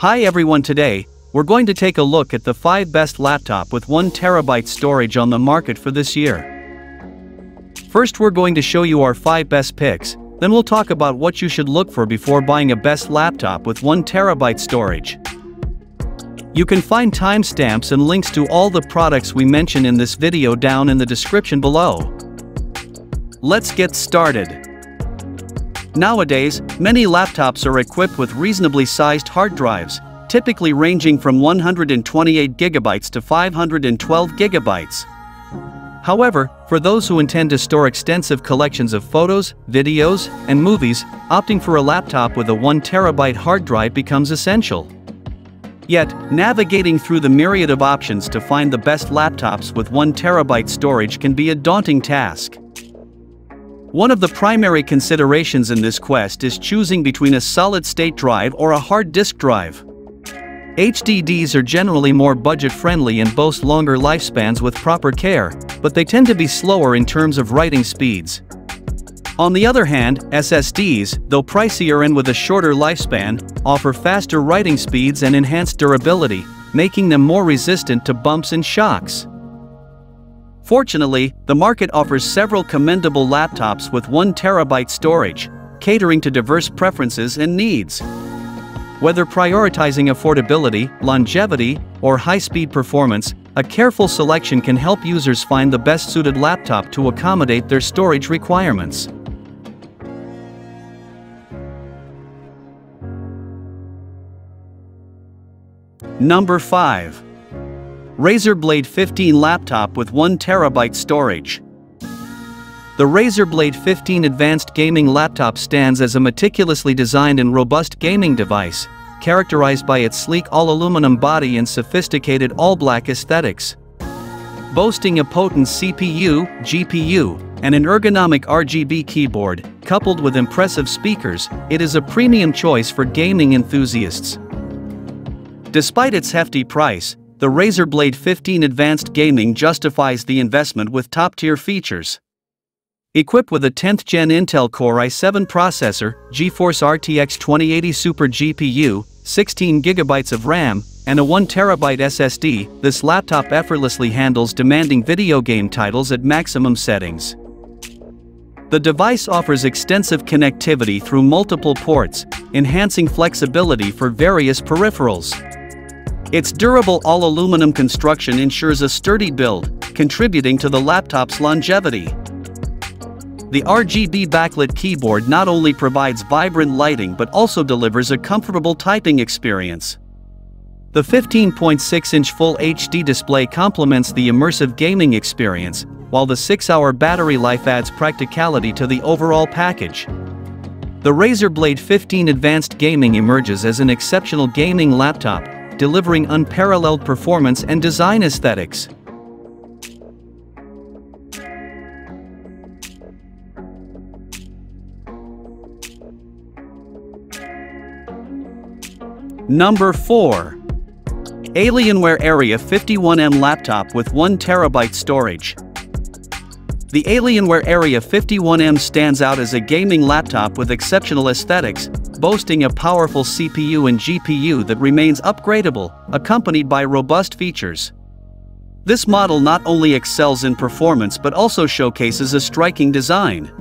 Hi everyone today, we're going to take a look at the 5 best laptop with 1TB storage on the market for this year. First we're going to show you our 5 best picks, then we'll talk about what you should look for before buying a best laptop with 1TB storage. You can find timestamps and links to all the products we mention in this video down in the description below. Let's get started. Nowadays, many laptops are equipped with reasonably sized hard drives, typically ranging from 128 GB to 512 GB. However, for those who intend to store extensive collections of photos, videos, and movies, opting for a laptop with a 1TB hard drive becomes essential. Yet, navigating through the myriad of options to find the best laptops with 1TB storage can be a daunting task. One of the primary considerations in this quest is choosing between a solid-state drive or a hard disk drive. HDDs are generally more budget-friendly and boast longer lifespans with proper care, but they tend to be slower in terms of writing speeds. On the other hand, SSDs, though pricier and with a shorter lifespan, offer faster writing speeds and enhanced durability, making them more resistant to bumps and shocks. Fortunately, the market offers several commendable laptops with 1 terabyte storage, catering to diverse preferences and needs. Whether prioritizing affordability, longevity, or high-speed performance, a careful selection can help users find the best suited laptop to accommodate their storage requirements. Number 5. Razer Blade 15 laptop with 1TB storage. The Razer Blade 15 advanced gaming laptop stands as a meticulously designed and robust gaming device, characterized by its sleek all-aluminum body and sophisticated all-black aesthetics. Boasting a potent CPU, GPU, and an ergonomic RGB keyboard, coupled with impressive speakers, it is a premium choice for gaming enthusiasts. Despite its hefty price, the Razer Blade 15 Advanced Gaming justifies the investment with top-tier features. Equipped with a 10th Gen Intel Core i7 processor, GeForce RTX 2080 Super GPU, 16GB of RAM, and a 1TB SSD, this laptop effortlessly handles demanding video game titles at maximum settings. The device offers extensive connectivity through multiple ports, enhancing flexibility for various peripherals. Its durable all-aluminum construction ensures a sturdy build, contributing to the laptop's longevity. The RGB backlit keyboard not only provides vibrant lighting but also delivers a comfortable typing experience. The 15.6-inch Full HD display complements the immersive gaming experience, while the 6-hour battery life adds practicality to the overall package. The Razer Blade 15 Advanced Gaming emerges as an exceptional gaming laptop, delivering unparalleled performance and design aesthetics. Number 4. Alienware Area 51M Laptop with 1TB storage. The Alienware Area 51M stands out as a gaming laptop with exceptional aesthetics, boasting a powerful CPU and GPU that remains upgradable, accompanied by robust features. This model not only excels in performance but also showcases a striking design.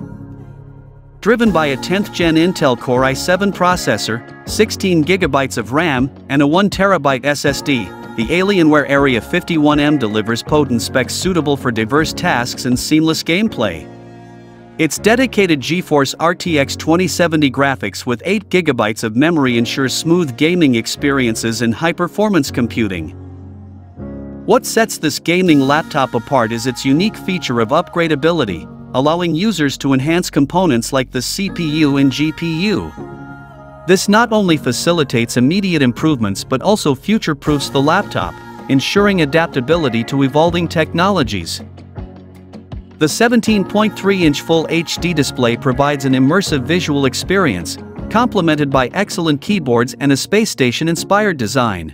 Driven by a 10th gen Intel Core i7 processor, 16GB of RAM, and a 1TB SSD, the Alienware Area 51M delivers potent specs suitable for diverse tasks and seamless gameplay. Its dedicated GeForce RTX 2070 graphics with 8GB of memory ensures smooth gaming experiences and high-performance computing. What sets this gaming laptop apart is its unique feature of upgradability, allowing users to enhance components like the CPU and GPU. This not only facilitates immediate improvements but also future-proofs the laptop, ensuring adaptability to evolving technologies. The 17.3-inch Full HD display provides an immersive visual experience, complemented by excellent keyboards and a space station-inspired design.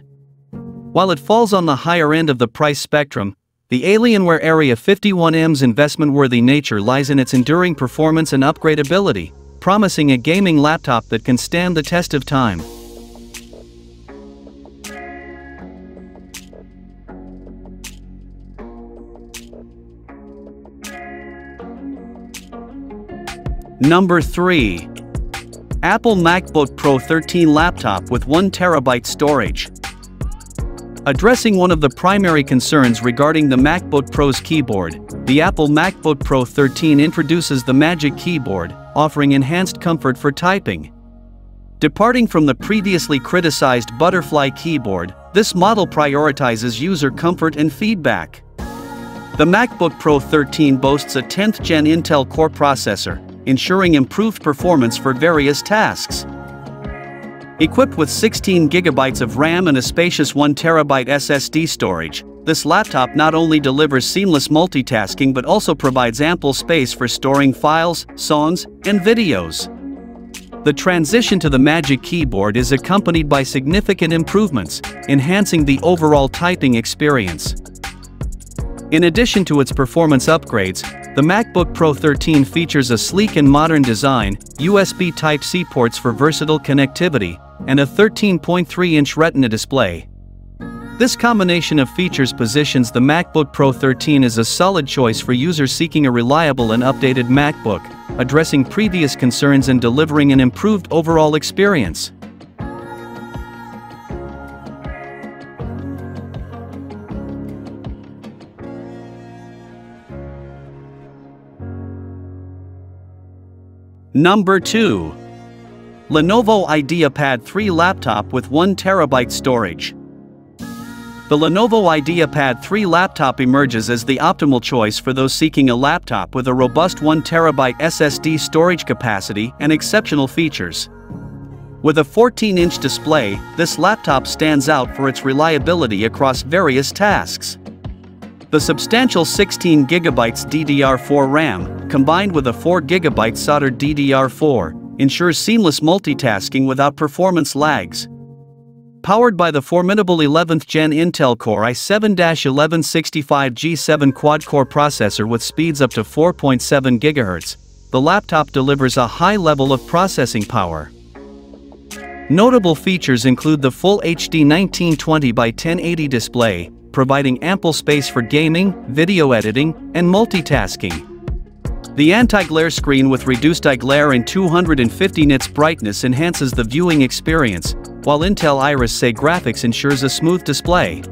While it falls on the higher end of the price spectrum, the Alienware Area 51M's investment-worthy nature lies in its enduring performance and upgradability, promising a gaming laptop that can stand the test of time. Number 3. Apple MacBook Pro 13 laptop with 1TB storage. Addressing one of the primary concerns regarding the MacBook Pro's keyboard, the Apple MacBook Pro 13 introduces the Magic Keyboard, offering enhanced comfort for typing. Departing from the previously criticized butterfly keyboard, this model prioritizes user comfort and feedback. The MacBook Pro 13 boasts a 10th gen Intel Core processor, ensuring improved performance for various tasks. Equipped with 16GB of RAM and a spacious 1TB SSD storage, this laptop not only delivers seamless multitasking but also provides ample space for storing files, songs, and videos. The transition to the Magic Keyboard is accompanied by significant improvements, enhancing the overall typing experience. In addition to its performance upgrades, the MacBook Pro 13 features a sleek and modern design, USB Type-C ports for versatile connectivity, and a 13.3-inch Retina display. This combination of features positions the MacBook Pro 13 as a solid choice for users seeking a reliable and updated MacBook, addressing previous concerns and delivering an improved overall experience. Number 2. Lenovo IdeaPad 3 Laptop with 1TB storage. The Lenovo IdeaPad 3 laptop emerges as the optimal choice for those seeking a laptop with a robust 1TB SSD storage capacity and exceptional features. With a 14-inch display, this laptop stands out for its reliability across various tasks. The substantial 16GB DDR4 RAM, combined with a 4GB soldered DDR4, ensures seamless multitasking without performance lags. Powered by the formidable 11th Gen Intel Core i7-1165G7 quad-core processor with speeds up to 4.7 GHz, the laptop delivers a high level of processing power. Notable features include the full HD 1920x1080 display, providing ample space for gaming, video editing, and multitasking. The anti-glare screen with reduced eye-glare and 250 nits brightness enhances the viewing experience, while Intel Iris Xe graphics ensures a smooth display.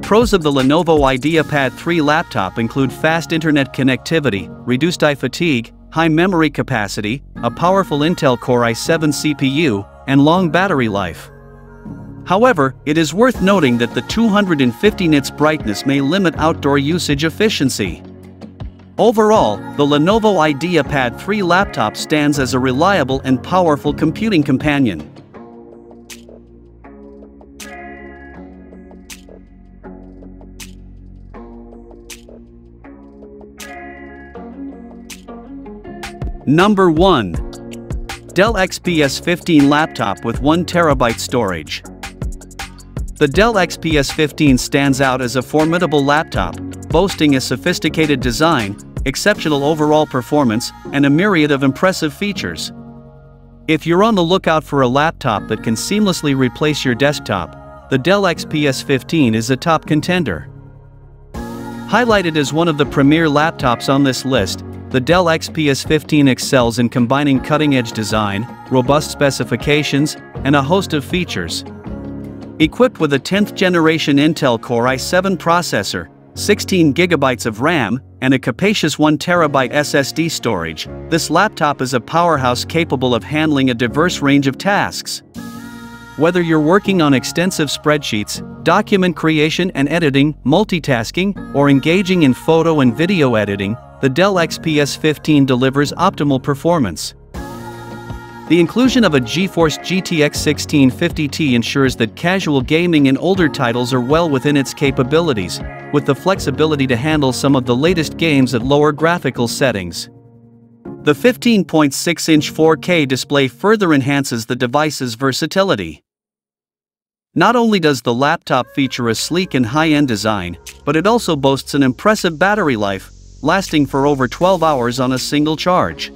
Pros of the Lenovo IdeaPad 3 laptop include fast internet connectivity, reduced eye fatigue, high memory capacity, a powerful Intel Core i7 CPU, and long battery life. However, it is worth noting that the 250 nits brightness may limit outdoor usage efficiency. Overall, the Lenovo IdeaPad 3 laptop stands as a reliable and powerful computing companion. Number 1. Dell XPS 15 Laptop with 1TB storage. The Dell XPS 15 stands out as a formidable laptop, boasting a sophisticated design, exceptional overall performance, and a myriad of impressive features. If you're on the lookout for a laptop that can seamlessly replace your desktop, the Dell XPS 15 is a top contender. Highlighted as one of the premier laptops on this list, the Dell XPS 15 excels in combining cutting-edge design, robust specifications, and a host of features. Equipped with a 10th generation Intel Core i7 processor, 16GB of RAM, and a capacious 1TB SSD storage, this laptop is a powerhouse capable of handling a diverse range of tasks. Whether you're working on extensive spreadsheets, document creation and editing, multitasking, or engaging in photo and video editing, the Dell XPS 15 delivers optimal performance. The inclusion of a GeForce GTX 1650T ensures that casual gaming and older titles are well within its capabilities, with the flexibility to handle some of the latest games at lower graphical settings. The 15.6-inch 4K display further enhances the device's versatility. Not only does the laptop feature a sleek and high-end design, but it also boasts an impressive battery life, lasting for over 12 hours on a single charge.